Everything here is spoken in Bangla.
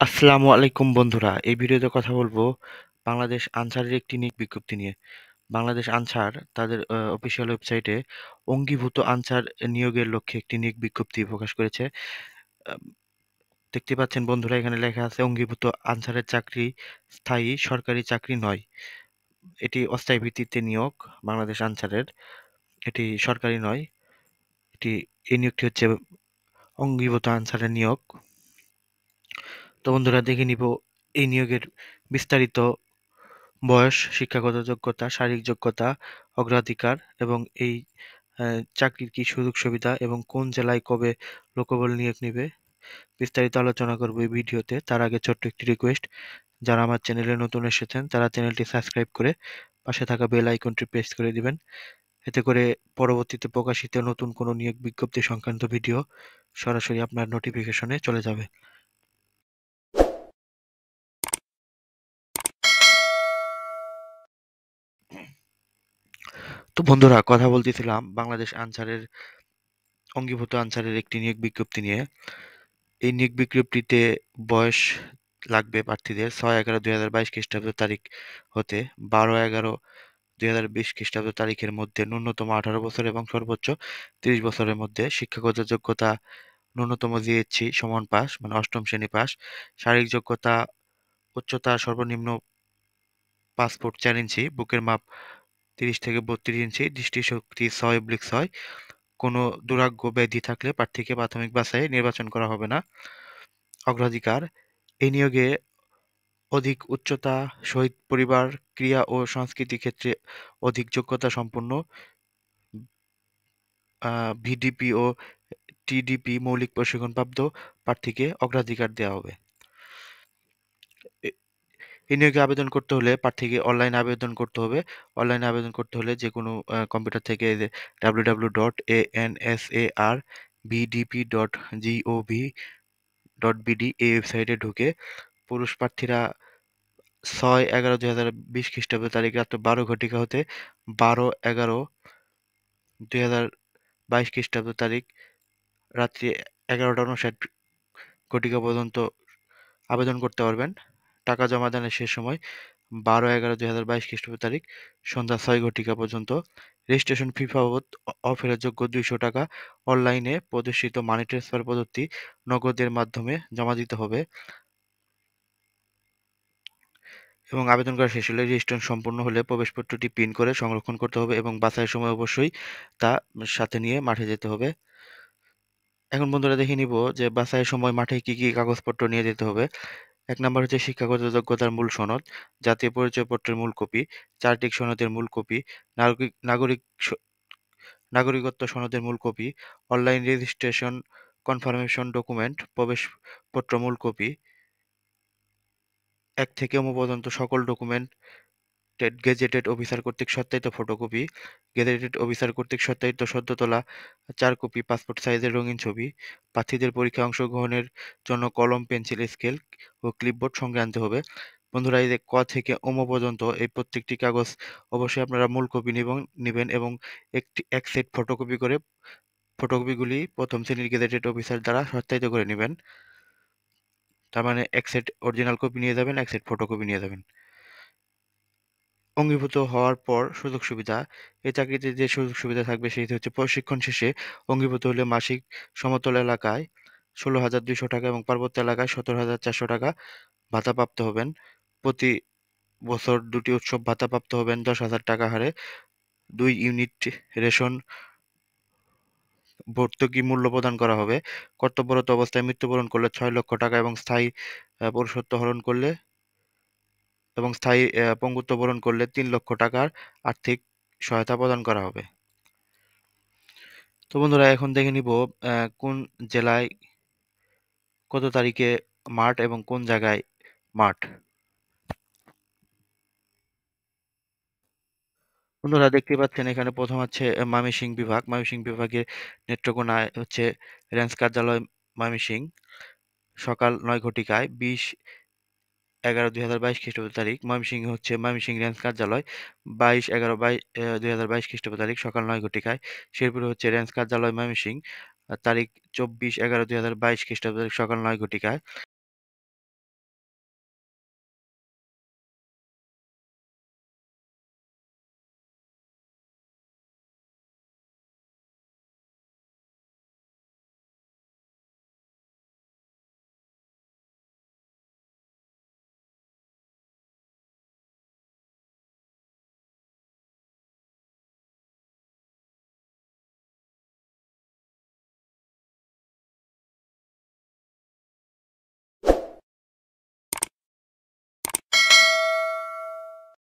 আসসালামু আলাইকুম বন্ধুরা, এই ভিডিওতে কথা বলব বাংলাদেশ আনসারের একটি নিক বিজ্ঞপ্তি নিয়ে। বাংলাদেশ আনসার তাদের অফিসিয়াল ওয়েবসাইটে অঙ্গীভূত আনসার নিয়োগের লক্ষ্যে একটি নিক বিজ্ঞপ্তি প্রকাশ করেছে। দেখতে পাচ্ছেন বন্ধুরা, এখানে লেখা আছে, অঙ্গীভূত আনসারের চাকরি স্থায়ী, সরকারি চাকরি নয়। এটি অস্থায়ী ভিত্তিতে নিয়োগ বাংলাদেশ আনসারের। এটি সরকারি নয়, এটি, এই নিয়োগটি হচ্ছে অঙ্গীভূত আনসারের নিয়োগ। তো বন্ধুরা, দেখে নিব এই নিয়োগের বিস্তারিত বয়স, শিক্ষাগত যোগ্যতা, শারীরিক যোগ্যতা, অগ্রাধিকার এবং এই চাকরির কি সুযোগ সুবিধা এবং কোন জেলায় কবে লোকবল নিয়োগ নেবে বিস্তারিত আলোচনা করব এই ভিডিওতে। তার আগে ছোট্ট একটি রিকোয়েস্ট যারা আমার চ্যানেলে নতুন এসেছেন, তারা চ্যানেলটি সাবস্ক্রাইব করে পাশে থাকা বেল আইকনটি প্রেস করে দিবেন। এতে করে পরবর্তীতে প্রকাশিত নতুন কোনো নিয়োগ বিজ্ঞপ্তি সংক্রান্ত ভিডিও সরাসরি আপনার নোটিফিকেশনে চলে যাবে। তো বন্ধুরা, কথা বলতেছিলাম বাংলাদেশ আনসারের, অঙ্গীভূত আনসারের একটি নিয়োগ বিজ্ঞপ্তি নিয়ে। এই নিয়োগ বিজ্ঞপ্তিতে বয়স লাগবে প্রার্থীদের ছয় এগারো দুই হাজার বাইশ খ্রিস্টাব্দ তারিখ হতে, বারো এগারো দুই হাজার বিশ খ্রিস্টাব্দ তারিখের মধ্যে ন্যূনতম আঠারো বছর এবং সর্বোচ্চ তিরিশ বছরের মধ্যে শিক্ষাগত যোগ্যতা ন্যূনতম জিএসসি সমান পাস মানে অষ্টম শ্রেণি পাস, শারীরিক যোগ্যতা উচ্চতা সর্বনিম্ন পাসপোর্ট ইঞ্চি, বুকের মাপ তিরিশ থেকে বত্রিশ ইঞ্চি দৃষ্টিশক্তি ছয় অব্লিক ছয়। কোনো দুরাগ্য ব্যাধি থাকলে প্রার্থীকে প্রাথমিক বাছাই নির্বাচন করা হবে না। অগ্রাধিকার এই নিয়োগে অধিক উচ্চতা, শহীদ পরিবার, ক্রিয়া ও সংস্কৃতি ক্ষেত্রে অধিক যোগ্যতা সম্পন্ন ভিডিপি ও টিডিপি মৌলিক প্রশিক্ষণপ্রাপ্ত প্রার্থীকে অগ্রাধিকার দেওয়া হবে। এই নিয়োগে আবেদন করতে হলে প্রার্থীকে অনলাইনে আবেদন করতে হবে। অনলাইনে আবেদন করতে হলে যে কোনো কম্পিউটার থেকে W W dot A N S A R BDP dot GOV dot BD এই ওয়েবসাইটে ঢুকে পুরুষ প্রার্থীরা ছয় এগারো দুই হাজার বিশ খ্রিস্টাব্দ তারিখ রাত্র বারো ঘটিকা হতে বারো এগারো দুই হাজার বাইশ খ্রিস্টাব্দ তারিখ রাত্রি এগারোটা উনষাট ঘটিকা পর্যন্ত আবেদন করতে পারবেন। টাকা জমা দানের শেষ সময় বারো এগারো দুই হাজার বাইশ খ্রিস্টাব্দ তারিখ, সন্ধ্যা ছয় ঘটিকা পর্যন্ত। রেজিস্ট্রেশন ফি বাবদ অফেরতযোগ্য দুইশো টাকা অনলাইনে প্রদর্শিত মানি ট্রান্সফার পদ্ধতি নগদের মাধ্যমে জমা দিতে হবে। এবং আবেদন করা শেষ হলে রেজিস্ট্রেশন সম্পূর্ণ হলে প্রবেশপত্রটি প্রিন্ট করে সংরক্ষণ করতে হবে এবং বাছাইয়ের সময় অবশ্যই তা সাথে নিয়ে মাঠে যেতে হবে। এখন বন্ধুরা দেখে নিব যে বাছাইয়ের সময় মাঠে কি কি কাগজপত্র নিয়ে যেতে হবে। এক নম্বর হচ্ছে শিক্ষাগত যোগ্যতার মূল সনদ, জাতীয় পরিচয়পত্রের মূল কপি, চার্টিক সনদের মূল কপি, নাগরিক নাগরিক নাগরিকত্ব সনদের মূল copy, online registration confirmation document, প্রবেশপত্র মূল কপি, এক থেকে পর্যন্ত সকল ডকুমেন্ট গেজেটেড অফিসার কর্তৃক সত্যায়িত ফটোকপি গেজেটেড অফিসার কর্তৃক সত্যায়িত সদ্য তোলা চার কপি পাসপোর্ট সাইজের রঙিন ছবি, প্রার্থীদের পরীক্ষায় অংশগ্রহণের জন্য কলম পেন্সিল স্কেল ও ক্লিপবোর্ড সঙ্গে আনতে হবে। বন্ধুরা, এই যে ক থেকে ওম পর্যন্ত এই প্রত্যেকটি কাগজ অবশ্যই আপনারা মূল কপি নেবেন এবং একটি, এক সেট ফটোকপি করে ফটোকপিগুলি প্রথম শ্রেণির গেজেটেড অফিসার দ্বারা সত্যায়িত করে নেবেন। তার মানে এক সেট অরিজিনাল কপি নিয়ে যাবেন, এক সেট ফটোকপি নিয়ে যাবেন। অঙ্গীভূত হওয়ার পর সুযোগ সুবিধা এই চাকরিতে যে সুযোগ সুবিধা থাকবে সেটি হচ্ছে প্রশিক্ষণ শেষে অঙ্গীভূত হলে মাসিক সমতল এলাকায় ষোলো হাজার দুইশো টাকা এবং পার্বত্য এলাকায় সতেরো হাজার চারশো টাকা ভাতা প্রাপ্ত হবেন। প্রতি বছর দুটি উৎসব ভাতা প্রাপ্ত হবেন, দশ হাজার টাকা হারে। দুই ইউনিট রেশন ভর্তুকি মূল্য প্রদান করা হবে। কর্তব্যরত অবস্থায় মৃত্যুবরণ করলে ছয় লক্ষ টাকা এবং স্থায়ী পৌরসত্ব হরণ করলে এবং স্থায়ী পঙ্গুত্ব বরণ করলে তিন লক্ষ টাকার আর্থিক সহায়তা প্রদান করা হবে। তো বন্ধুরা, এখন দেখে নিব কোন জেলায় কত তারিখে মাঠ এবং কোন জায়গায় মাঠ। বন্ধুরা দেখতে পাচ্ছেন এখানে প্রথম হচ্ছে ময়মনসিং বিভাগ। ময়মনসিং বিভাগের নেত্রকোনায় হচ্ছে রেঞ্জ কার্যালয় ময়মনসিং সকাল নয় ঘটিকায় বিশ এগারো দুই হাজার বাইশ খ্রিস্টাব্দ তারিখ, ময়মনসিংহ হচ্ছে ময়মনসিংহ রেঞ্জ কার্যালয়। বাইশ এগারো বাইশ দুই হাজার বাইশ খ্রিস্টাব্দ তারিখ, সকাল নয় ঘটিকায়। শেরপুরে হচ্ছে রেঞ্জ কার্যালয় ময়মনসিংহ তারিখ চব্বিশ এগারো দুই হাজার বাইশ খ্রিস্টাব্দ তারিখ, সকাল নয় ঘটিকায়।